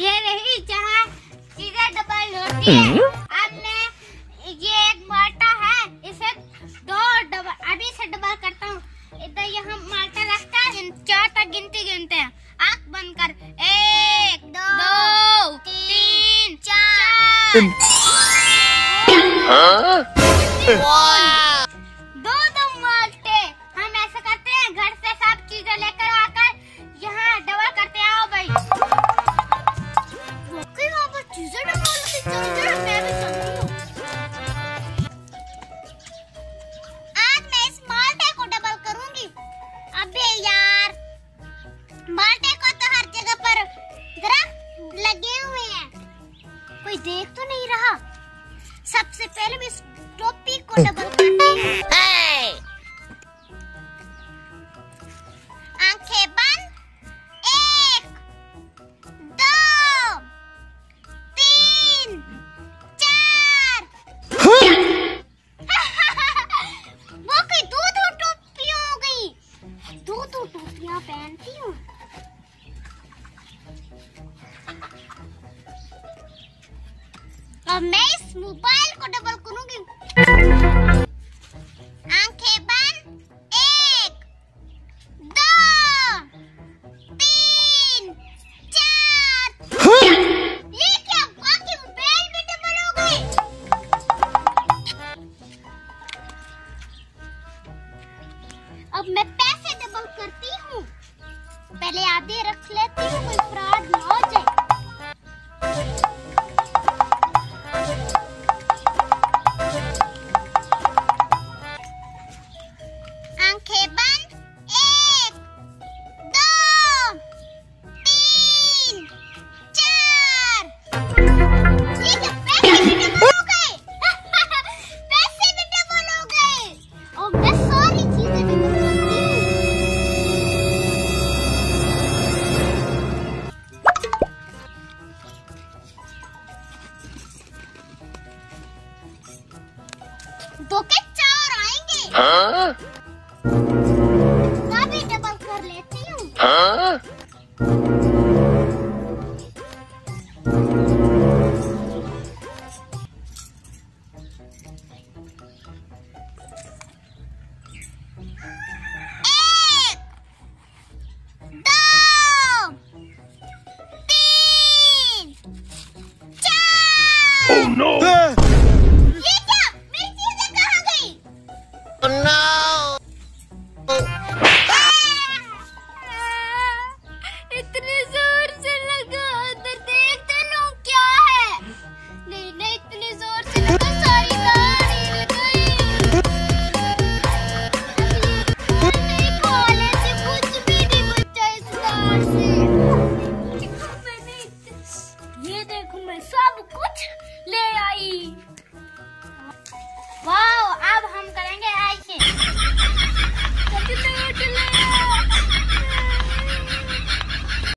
ये रही जहाँ चीज़ें डबल होती है। अब मैं ये एक माल्टा है इसे दो डबल अभी से डबल करता हूँ। इधर यहाँ माल्टा रखता है चार तक गिनती गिनते हैं। आँख बंद कर। एक दो, दो तीन तीन चार। दो लगे हुए हैं। कोई देख तो नहीं रहा। सबसे पहले मैं इस टोपी को डबल करती आँखें बंद। एक दो वो कोई दो दो टोपियाँ हो गई। दो दो टोपियाँ पहनती हूँ। अब मैं इस मोबाइल को डबल करूँगी। आँखें बंद। एक दो तीन चार। ये क्या बाकी मोबाइल भी डबल हो गए अब मैं पैसे डबल करती हूँ। पहले आधे रख लेती हूँ कोई फ्रॉड दो के चार आएँगे। मैं देखो मैं सब कुछ ले आई। वाह अब हम करेंगे आई